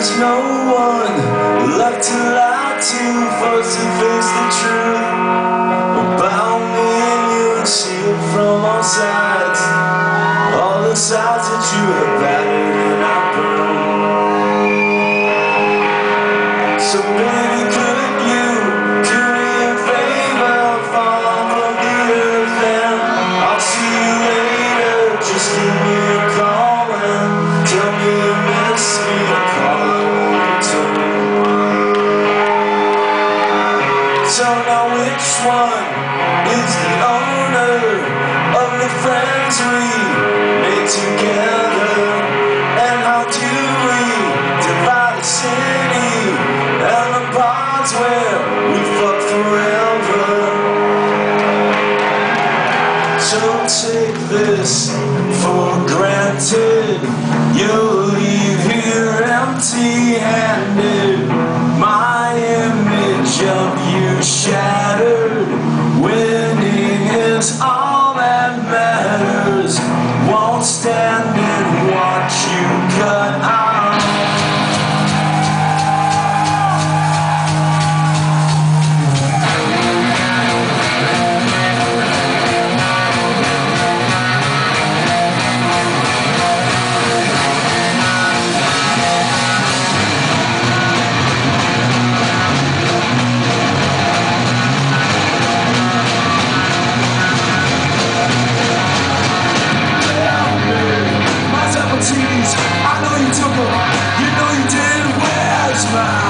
was no one left to lie to, forced to face the truth So now which one is the owner of the friends we made together? And how do we divide the city and the parts where we fuck forever? So take this for granted. You'll leave here empty-handed. All that matters. Won't stand Where's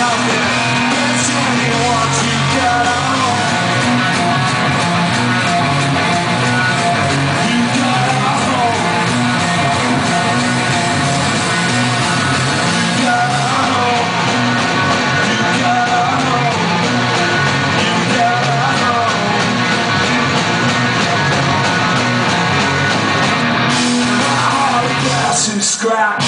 Scrap.